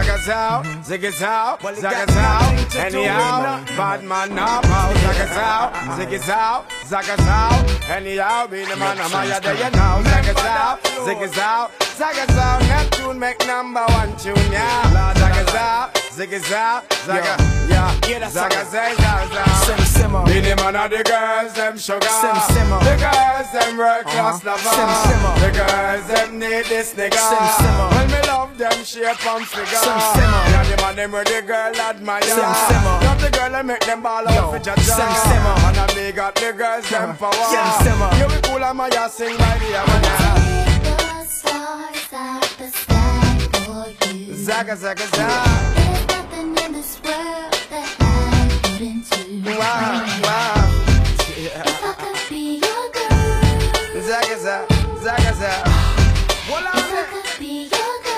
Zagas out, ziggas out, zagas out. Anyhow, bad man now out. Zagas out, ziggas out, zagas out. Anyhow, be the man of my day you know. Zagas out, ziggas out, zagas out. Neptune make number one tune, yeah. Zagas out, ziggas out, zaga, yeah. Zaga say, zaga, Sim simmer. Be the man of the girls, them sugar. Sim simmer. The girls, them world class uh-huh. lover. Sim simmer. The girls, them need this nigga. Sim simmer. When me love them shape and figure. Sim simmer. Yeah, the man them where the girl admire. Sim simmer. Not the girl that make them ball out for jaja. Sim simmer. And I me got the girls them uh-huh. power. Sim simmer. You be cool and my ass sing by the amana. The stars out the sky for you. Zaga zaga zaga. There's nothing in this world that I. Wow wow. If I could be your girl, Zaga zaga zaga zaga. Voila. if I could be your girl.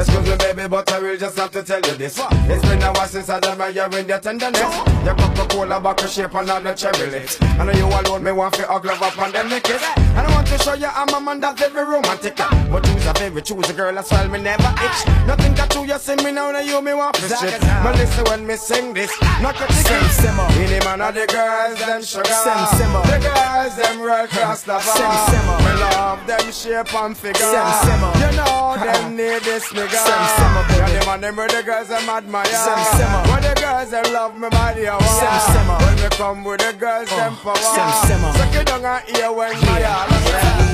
Excuse me, baby, but I will just have to tell you this. It's been a while since I done my in your tenderness. Your Coca-Cola bottle shape and all the cherry lips. I know you alone, me want to hug love up and then the kiss. And I want to show you I'm a man that's very romantic. But choose a favorite, choose a girl as well, me never itch. Nothing got to you, see me now, now you me want to shit. But listen when me sing this, ah. not a Sim ticket. simmer. Oh. Any man of the girls, them sugar. Sim simmer. Oh. The girls, them world class lover. Sim simmer. Oh. Me love them shape and figure. Sim simmer. You know ah. them need this nigga. Sim simmer, baby. Yeah, them and them where the girls them admire. Sim simmer. When the girls them love me body hour. Sim simmer. When me come with the girls them power. Sim simmer. Suck it down and hear when my heart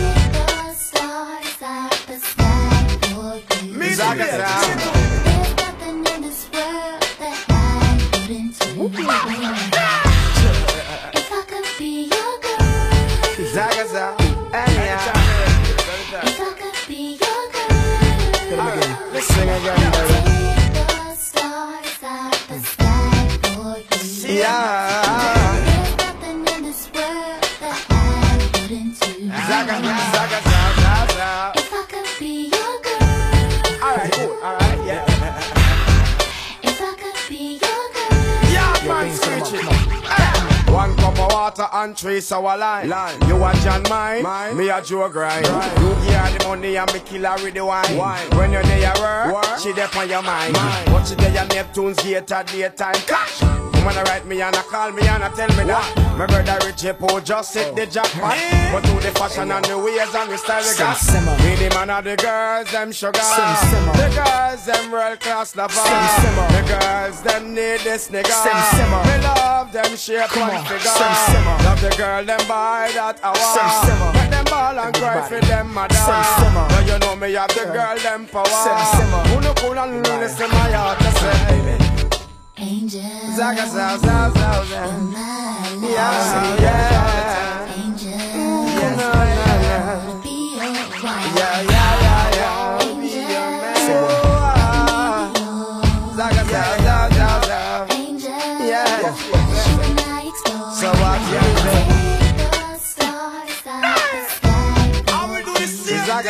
for you. Me Zaga water and three sour line. line. You a John mine, mine. me a Joe grind. You give her the money and me kill her with the wine. wine. When you're there work, work, she there on your mind. mind. But she there at Neptune's gate at daytime. Cash. Woman a write me and a call me and a tell me that My brother Richie Poe just hit the jackpot oh. But eh? do the fashion and the ways and the style we got. Me the man of the girls, them sugar Sim simmer. The girls, them world class lover Sim simmer. The girls, them need this nigga Sim simmer. Me love them shape Come and on. figure Sim simmer. Love the girl, them buy that hour Sim simmer. Make them ball and cry for Everybody. them mother Sim simmer. Now you know me have the girl, them power Sim simmer. Who no cool and listen my heart to say angel. Zaga, zaga, zaga, zaga My Yeah, yeah angel. Yeah, no,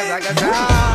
Zaga, got zaga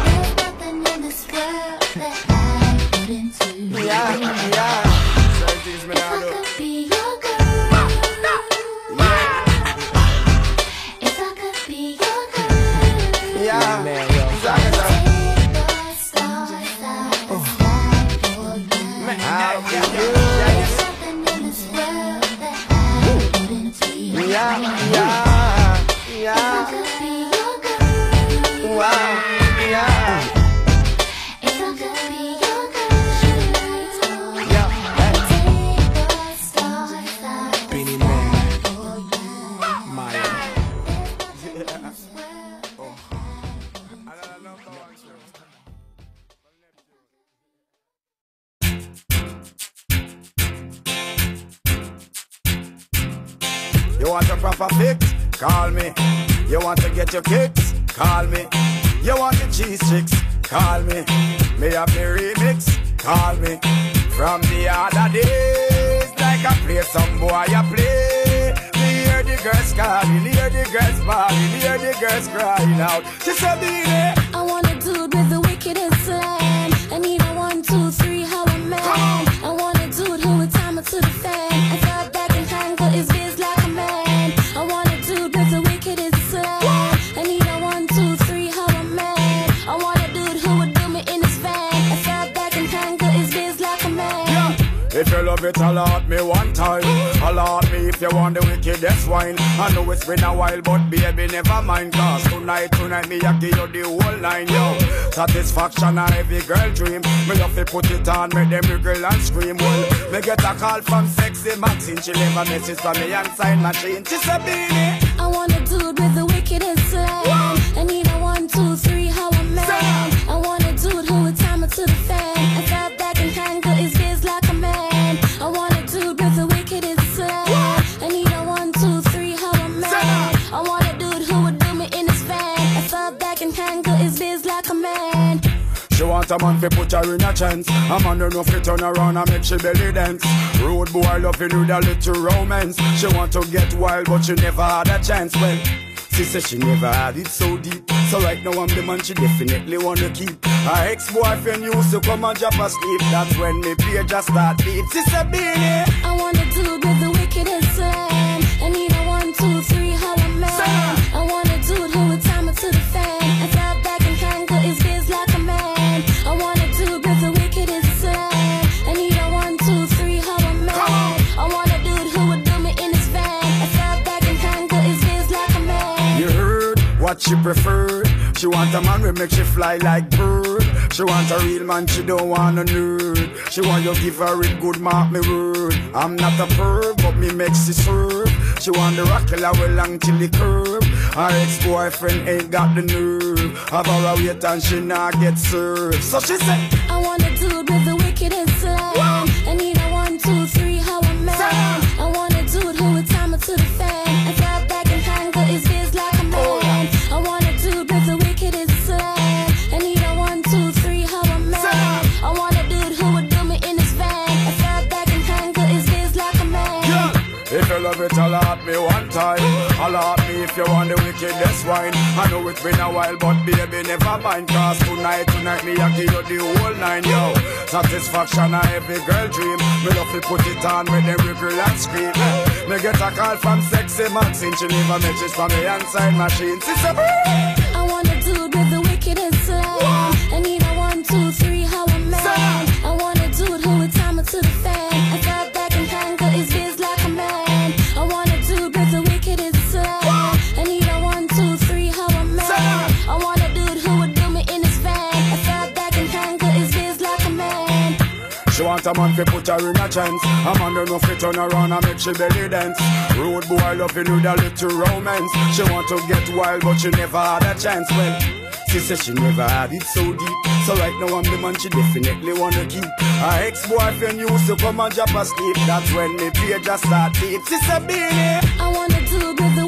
Call me. Me have the remix? Call me. From the other days, like I play some boy, I play. Me hear the girls calling, hear the girls bawling, hear the girls crying out. She said, "Beenie, I want a dude with the wickedest slam. It, alert me one time. Alert me if you want the wickedest wine. I know it's been a while, but baby, never mind. Cause tonight, tonight, me I give you the whole line, yo. Satisfaction a every girl dream. Me love to put it on, make them wriggle and scream. Well, me get a call from sexy Maxine. She leave a message from me and sign machine. She said, Beenie. I want a dude with the wickedest slang. I need a one, two, three, a man fi put her in a chance. A man don't know fi turn around and make she belly dance. Road boy loving with a little romance. She want to get wild but she never had a chance. Well, she said she never had it so deep. So right now I'm the man she definitely wanna keep. Her ex-boyfriend used to come and drop asleep. That's when me page just start beat. She said, Beenie. I want a dude with the wickedest what she preferred. She want a man who make she fly like bird. She want a real man, she don't want a nerd. She want you give her a good mark, me word. I'm not a perv, but me makes she serve. She want the rock killer well long till the curb. Her ex-boyfriend ain't got the nerve. Have her a wait and she not get served. So she said, I want a dude with the wickedest slang. If you want the wickedest wine. I know it's been a while, but baby, never mind. Cause tonight, tonight, me, I give you the whole nine, yo. Satisfaction, a every girl dream. Me love to put it on, make them wiggle and scream. Me get a call from sexy Maxine. She a message from me inside machine. She want a man fi put her in a chance. A man don't know fi turn around and make she belly dance. Road boy loving with a little romance. She want to get wild but she never had a chance. Well, she said she never had it so deep. So right now I'm the man she definitely wanna keep. Her ex-boyfriend used to come and drop asleep. That's when me page just start deep. She said, Beenie. I want a dude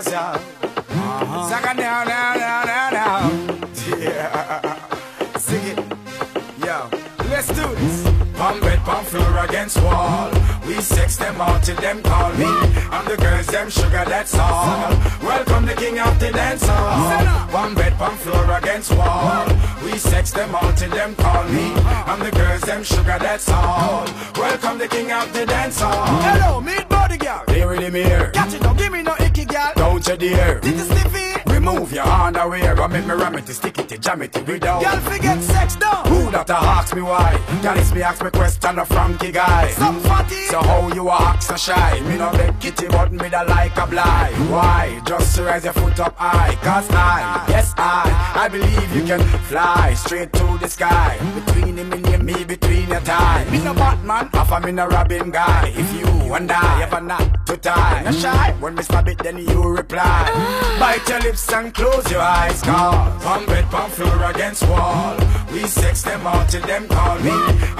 Zaga za. Zaga now, now, now, now, now. Yeah. Sing it. Yo, let's do this. Palm bed, palm floor against wall. We sex them all till them call me. I'm the girls, them sugar, that's all. Welcome the king of the dance hall. Palm bed, palm floor against wall. We sex them all till them call me. I'm the girls, them sugar, that's all. Welcome the king of the dance hall. Hello, meet body girl. Here with him here. Catch it, don't give me no icky girl. Don't you dare. Did you sniffy? Remove your underwear and make me ram it, to stick it, jam it without. Girl, forget sex down. Who that ask me why? Girl, it's me ask me question a Frankie guy. Some fatty. So how you a act so shy? Me no beg kitty but me da like a blind. Why? Just to raise your foot up high. Cause I, yes I, I believe you can fly straight to the sky. Between him and me, between your tie. Me no Batman, half a me no Robin guy. If you and I ever not to tie, no shy. When me stab it, then you reply. Bite your lips and close your eyes, cause Pump bed, pump floor against wall. We sex them all till them call me.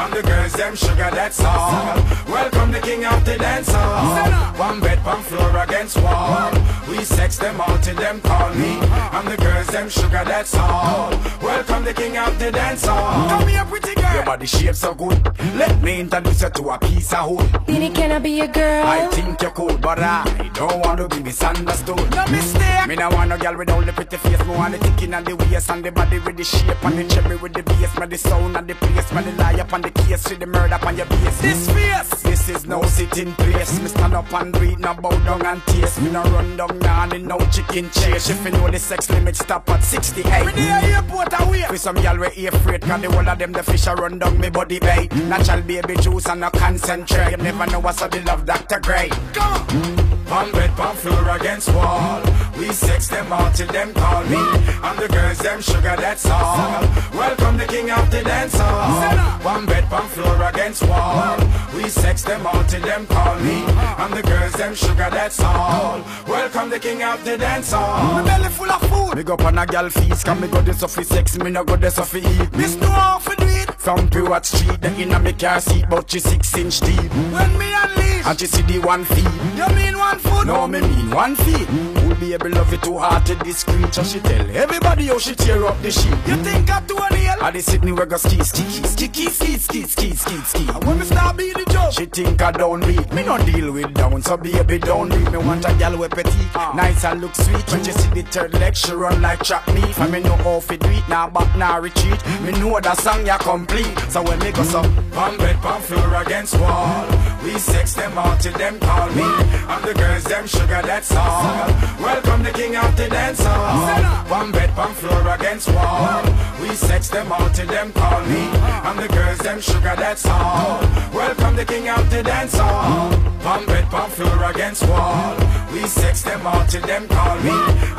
I'm the girls, them sugar, that's all. Welcome the king of the dance hall. One bed, pump floor against wall. We sex them all till them call me. I'm the girls, them sugar, that's all. Welcome the king of the dance hall. Come here, pretty. Your body shape so good. Let me introduce you to a piece of wood. Beenie, can I be your girl? I think you're cool, but I don't want to be misunderstood. No mistake. Me no want no girl with only pretty face. Me want the thinking and the waist and the body with the shape and the cherry with the bass. Me the sound and the place. Me the lie up on the case with the murder on your base. This face. This is no sitting place. Me stand up and do it, no bow down and taste. Me no run down down in no chicken chase. If you know the sex limit stop at 68. We near airport away. With some y'all we afraid Cause the whole of them the fish a run down me body bait Natural baby juice and no concentrate. You never know what's up the love Dr. Grey Come on. Palm bed, palm floor against wall. We sex them all till them call me. And the girls them sugar that's all. Welcome the king of the dance hall. Palm bed, palm floor against wall. We sex them all till them call me. And the girls them sugar that's all. Welcome the king of the dance hall. My belly full of food. me go on a gal feast, can me go this off sex, me no go this off eat. Miss how to do it. From Pure Street, the inna me car seat, but she six inch deep. When me unleash. And she see the one feet. You mean one foot? No, me mean one feet. Would be able love it too hard to discreet. So she tell everybody how she tear up the sheet. You think I do a nail? I the Sydney we go ski, ski, ski, ski, ski, ski, ski, ski, ski. When me She think I don't read Me. No deal with down So baby don't read Me. Want a gal with petite ah. Nice and look sweet. When she see the third leg She run like track And me know how fi do it Now back now retreat. Me know that song ya complete. So when me go so Palm bed, palm floor against wall We sex them all till them call me. And the girls them sugar that's all. Welcome the king of the dance hall. Palm bed, palm floor against wall We sex them all till them call me. Ah. And the girls them sugar that's all. Welcome the king of the dance hall. Palm bed, palm floor against wall. We sex them all till them call me.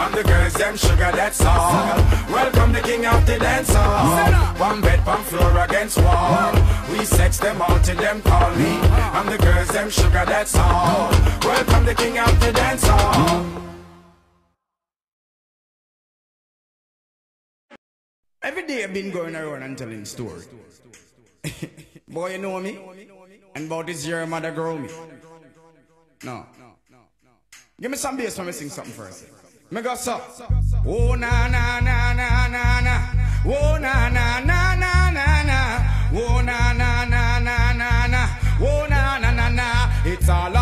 And the girls them sugar that's all. Welcome the king of the dance hall. Palm bed, palm floor against wall. We sex them all till them call me. And the girls them sugar that's all. Welcome the king of the dance hall. Every day I've been going around and telling story. Boy, you know me? And about this year, mother grow me. No. Give me some bass when me sing something first. Me go so. Oh na na na na na na. Oh na na na na na na. Oh na na na na na na. Oh na na na na. It's all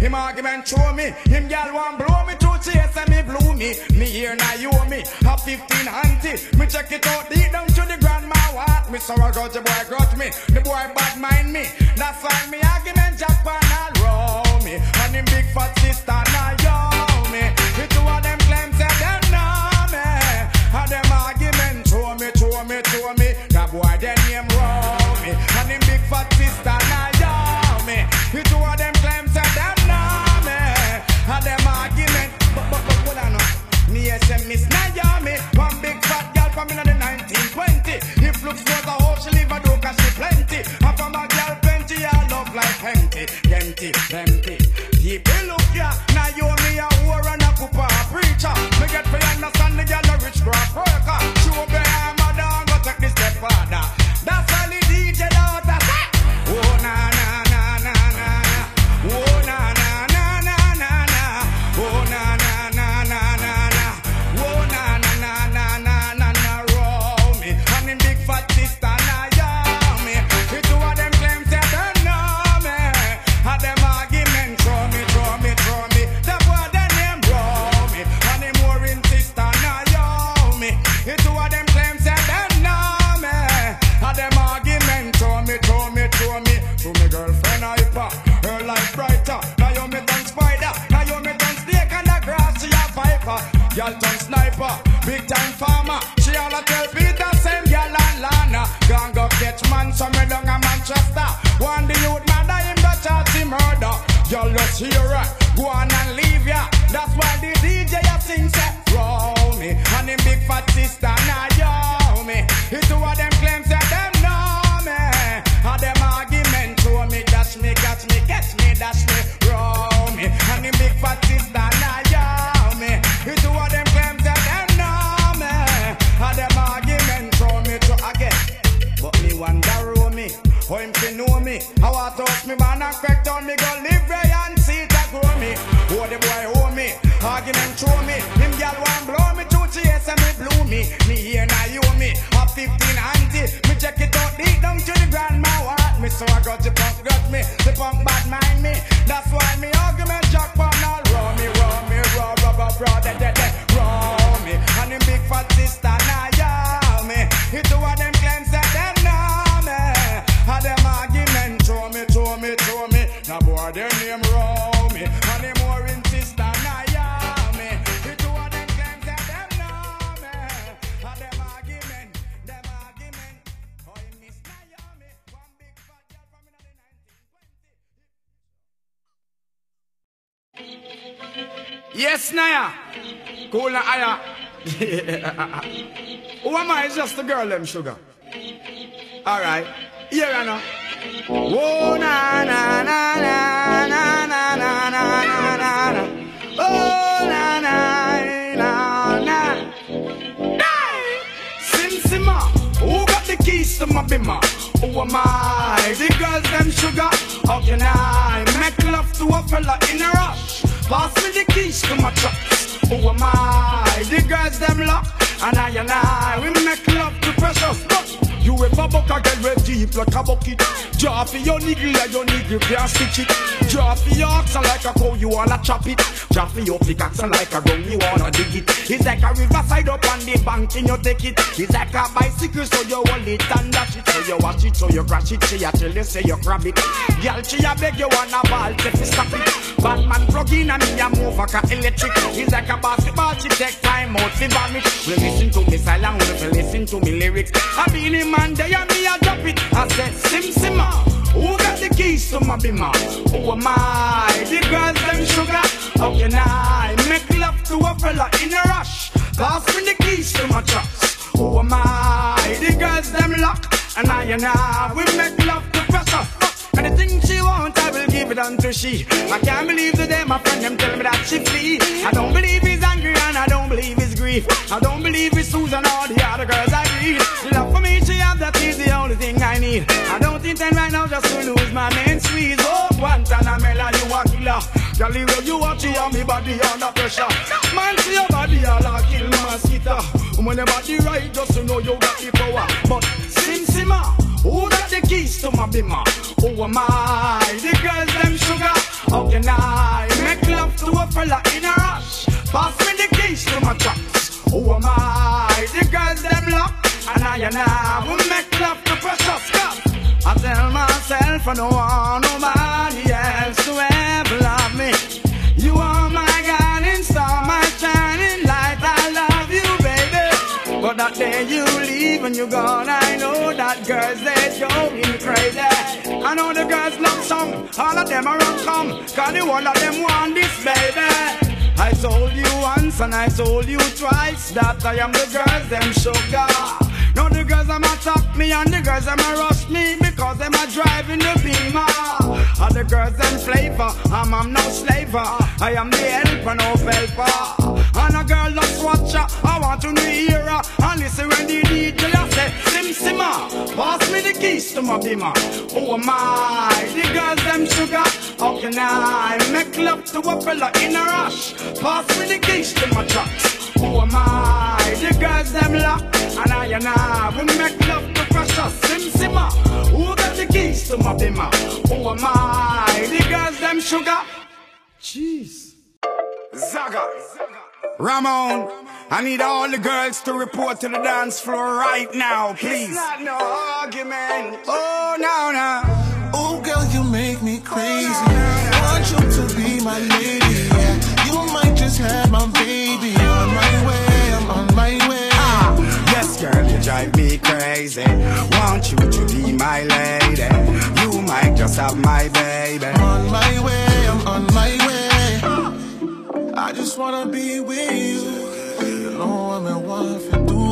him argument show me. Him gal want blow me to chase and me blew me. Me here now you me, a 15 auntie. Me check it out deep down to the grandma what me so I got the boy got me. The boy bad mind me. That's why me argument jackpot and roll me. And him big fat sister now All a tell Peter same girl and Lana. Gone go catch man somewhere down in Manchester. One the youth man that him the charge him murder. Y'all just hear her, go on and leave ya. That's why the DJ a sing say roll me and him big fat sister me. Oh, he miss Naomi. One big fat girl from in the 1920. Yes, Naya. Cool na aya. Who am I? It's just the girl, them sugar. Alright. Here I know. Na na na na Oh, na na na na. Who got the keys to my bimmer? Who am I? The girls them sugar. How can I make love to a fella in a rush? Pass me the keys to my truck. Who am I? The girls them lock. And I and I, we make love to precious. But you ever buck a girl with deep like a bucket? Draw your niggle like your niggle can't stitch it. Draw your oxen like a cow, you wanna chop it. Draw for your pickaxe like a gun, you wanna dig it. It's like a riverside up on the bank and you take it. It's like a bicycle, so you hold it and dash it. So you watch it, so you crash it. She a tell you, say you grab it. Girl, she a beg you wanna ball, take it, stop it. Batman plug in and me a move like a electric. It's like a basketball, she take time out, she vomit. We listen to me silent, we listen to me lyrics. I be the man, they and me a drop it. I said, Sim Simma, ah, who got the keys to my bimmer? Who am I? The girls them sugar. How can I make love to a fella in a rush? Pass me the keys to my trucks. Who am I? The girls them lock. And I and I, we make love to pressure. Anything she want, I will give it unto she. I can't believe the day my friend them tell me that she flee. I don't believe he's angry and I don't believe he's grief. I don't believe it's Susan or the other girls I read. Love for that is the only thing I need. I don't intend right now just to lose my main squeeze. Oh, Guantanamela, you a killer. Girl, where you watch you me body under pressure. Man, see your body all a kill mosquito. When your body right, just to know you got the power. But Sim Simma, who got the keys to my bimmer? Who am I? The girls them sugar. How can I make love to a fella in a rush? Pass me the keys to my trucks. Who am I? The girls them lock. And I and I I tell myself I don't want nobody else to ever love me. You are my guiding star, my shining light. I love you, baby. But that day you leave and you're gone, I know that girls they going crazy. I know the girls love some, all of them are come, cause the one of them want this, baby. I told you once and I told you twice that I am the girls them sugar. Now the girls them attack me and the girls them a rush me because them a driving the beamer. And the girls them flavor, I'm, I'm no slaver. I am the helper, no helper. And a girl just watch her, I want to hear her. And listen when the DJ a say, Sim Simma, ah, pass me the keys to my beamer. Oh my, the girls them sugar. How can I make love to a fella in a rush? Pass me the keys to my trucks. Who am I? The girls them lock And I and I will make love to precious Sim Simma Who got the keys to my bimmer? Who am I? The girls them sugar Jeez Zaga Ramon I need all the girls to report to the dance floor right now, please. It's not no argument. Oh, no, no. Oh, girl, you make me crazy. Oh, Want you to be my lady. Crazy. Want you to be my lady. You might just have my baby. On my way, I'm on my way. I just wanna be with you. You know what I want to do.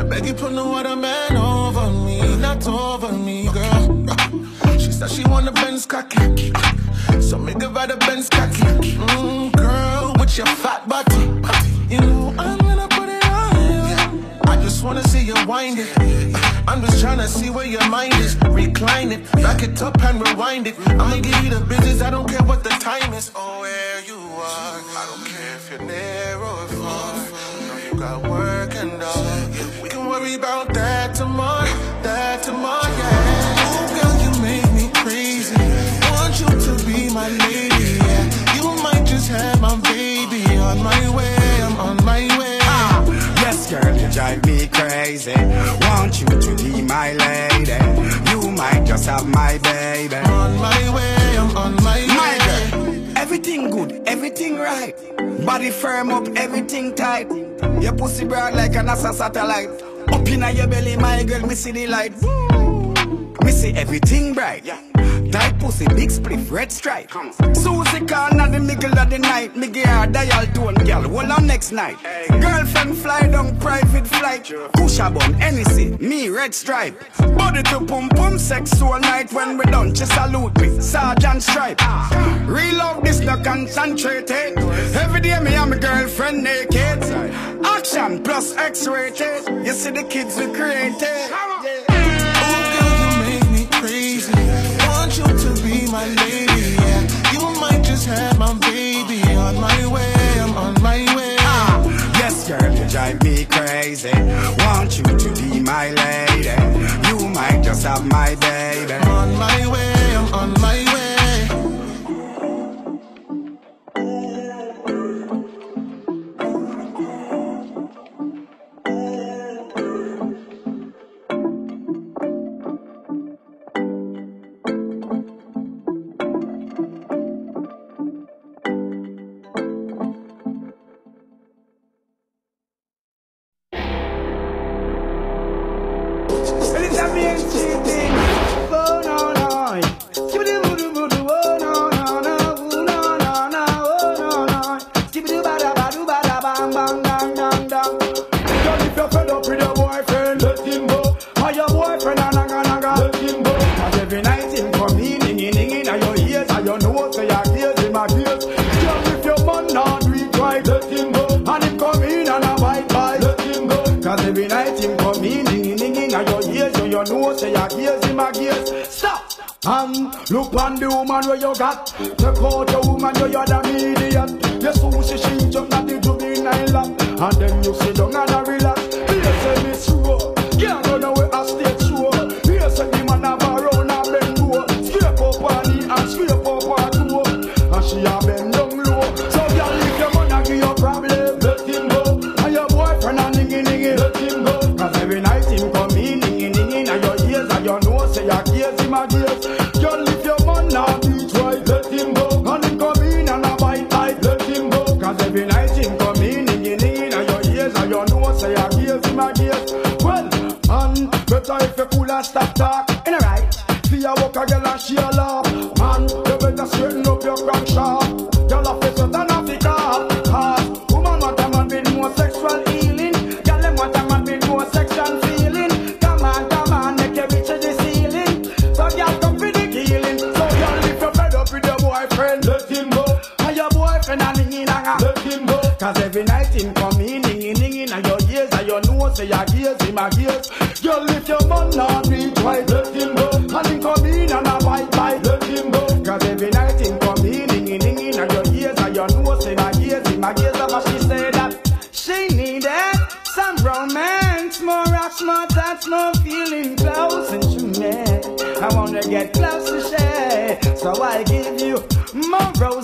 I beg you, put no other man over me, not over me, girl. She said she want a Benz cocky, so give her the Benz cocky. Mm, girl, with your fat body, you know I'm just wanna see you wind it. Uh, I'm just tryna see where your mind is. Recline it, back it up and rewind it. I'ma give you the business, I don't care what the time is or where you are. I don't care if you're near or far. Know you got work and all. We can worry about that tomorrow, that tomorrow, yeah. Girl, you make me crazy. Want you to be my lady, yeah. You might just have my baby on my way, me crazy. Want you to be my lady. You might just have my baby. On my way, I'm on my way. My girl, everything good, everything right. Body firm up, everything tight. Your pussy broad like a NASA satellite. Up in your belly, my girl, me see the light. Woo. Me see everything bright. Tight pussy, big spliff, red stripe. Susie call at the middle of the night. Me get her dial tone, girl. Hold on next night. Girlfriend fly down private flight. Pusha bun, NEC, me red stripe. Body to pum pum, sex all night. When we done, just salute me, Sergeant Stripe. Real love this, no concentrated. Every day me and my girlfriend naked. Action plus X-rated. You see the kids we created. Crazy. Want you to be my lady. You might just have my baby. On my way, I'm on my way. Your say your ears, him a gears. Stop! And look on the woman where you got. Take out the woman you're the idiot. You sushi she jump at the juvenile lap. And then you sit down and a relax. Say your gears, him go. And your boyfriend a gears. Girl, if your man not do it so I give you my roses,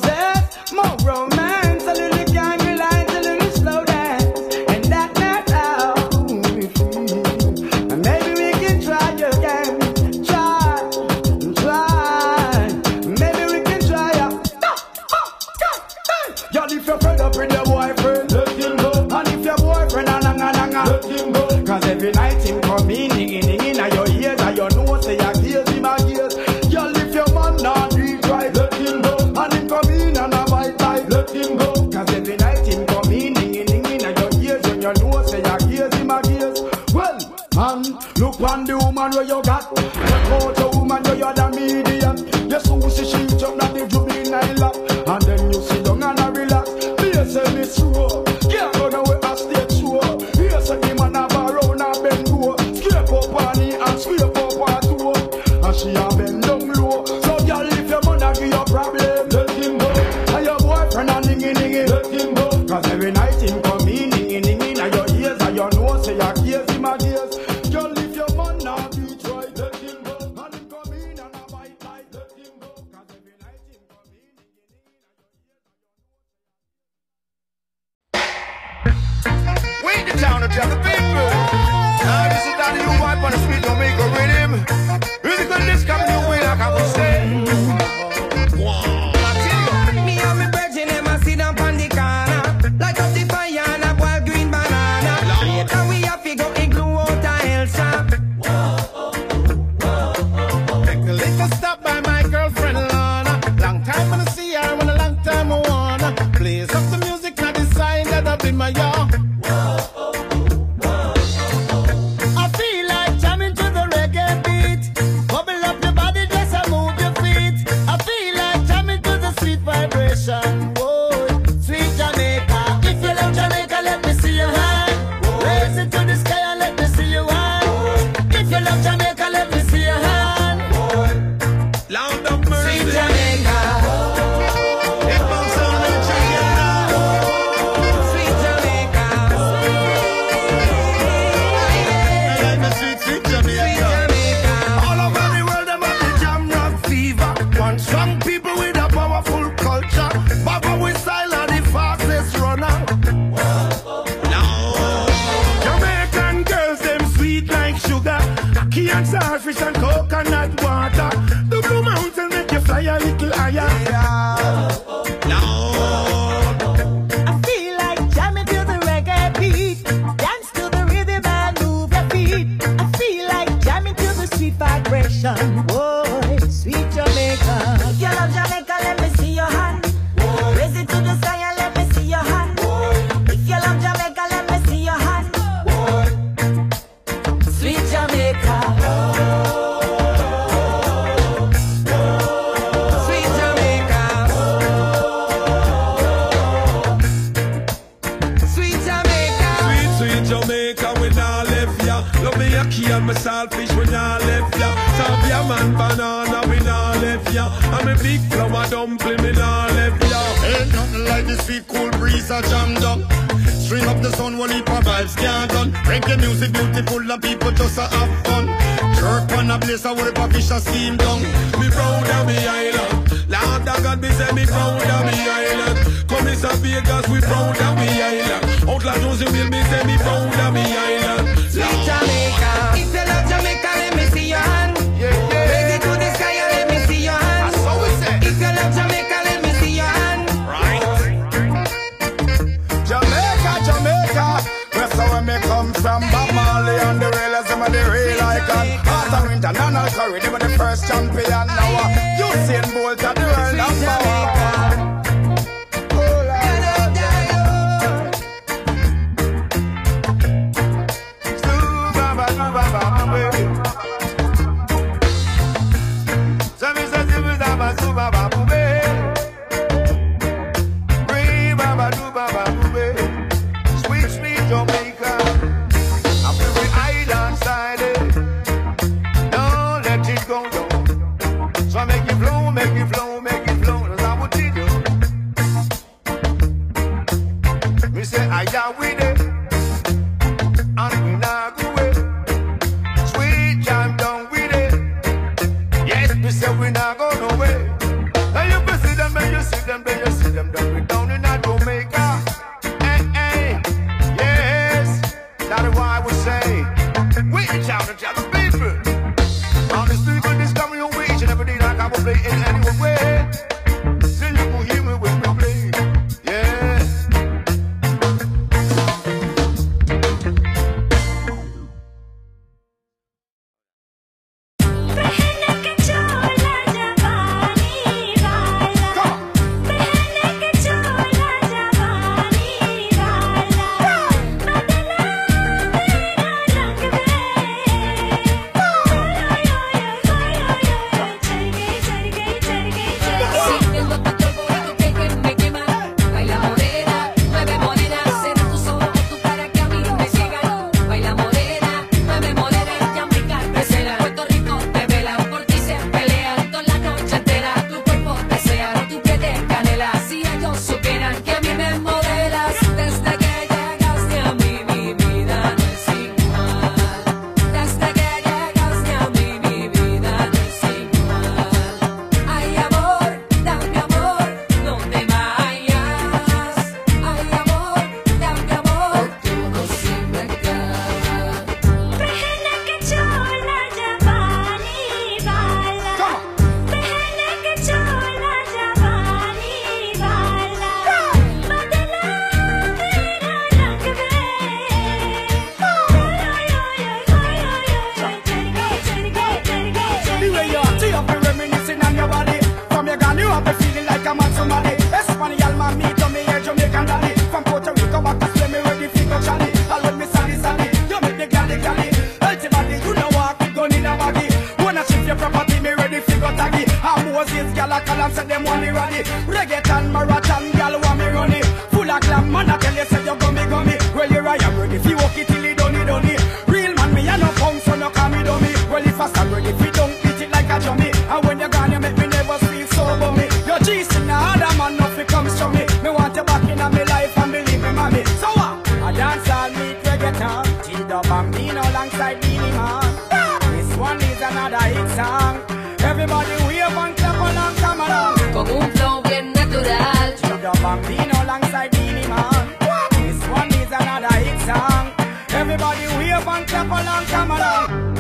Along.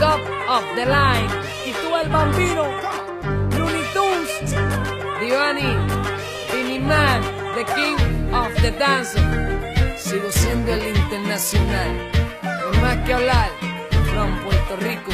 Top of the line. Y tú el bambino. Looney Tunes. Divani. Vinny Man. The King of the Dance. Sigo siendo el internacional. No más que hablar. From Puerto Rico.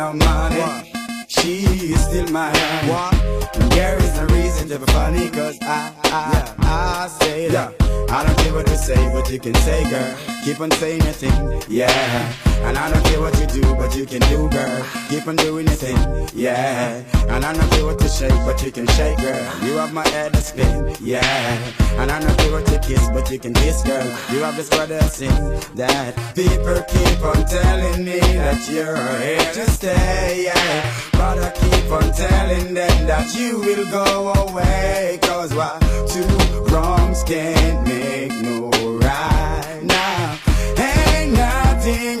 No money, she is still my honey. And there is no reason to be funny, cause I, I, I say that. I don't care what you say, but you can say, girl. Keep on saying your thing, yeah. And I don't care what you do, but you can do, girl. Keep on doing your thing, yeah. And I don't care what you shake, but you can shake, girl. You have my head to spin, yeah. And I don't care what you kiss, but you can kiss, girl. You have this brother sing that people keep on telling me that you're here to stay, yeah. But I keep on telling them that you will go away. Cause why two wrongs can't make no right now. Ain't nothing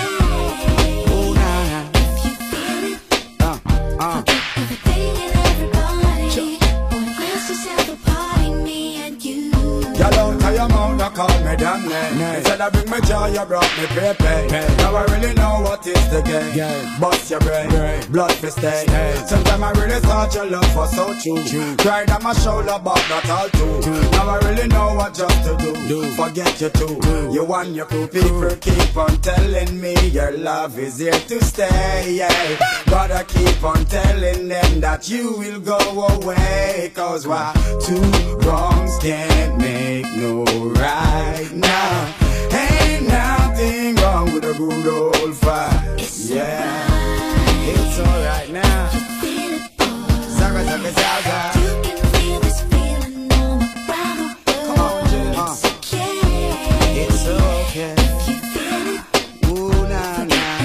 call me damn name Instead of bring me joy, you brought me pay pay Now I really know what is the game. Bust your brain, blood for stay Sometimes I really thought your love was so true. Cried on my shoulder, but not all too Now I really know what just to do. Forget you too. You and your crew people keep on telling me Your love is here to stay, yeah. But I keep on telling them that you will go away. Cause why two wrongs can't make no right now. Ain't nothing wrong with a good old fight. Yeah, it's alright now. Zaga, zaga, zaga Come on, Jen. Uh, it's okay. Ooh, nah, nah.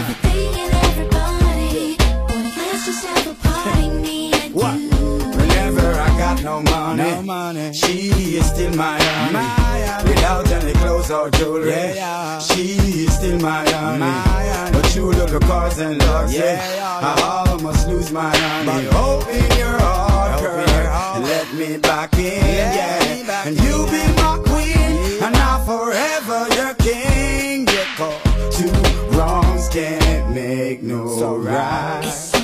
What? Whenever I got no money, no money. she is still my honey. Any clothes or jewelry, she is still my honey. But you look at cars and luxury, I almost lose my honey. Hope in your heart, girl, let me back in, yeah. back And you be my queen, and now forever your king. Get caught, two wrongs can't make no right. It's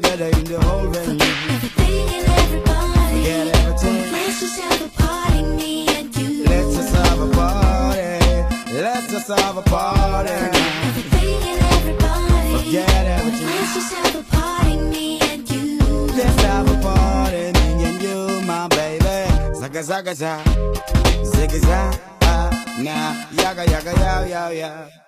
together in the whole venue. Forget everything. Let's just have a party. Let's just have a party. Forget everything. Let's just have a party, me and you. Let's have a party, me and you, my baby. Zaga zaga za, zigga za, ah, Nah, yaga yaga yow yow yow.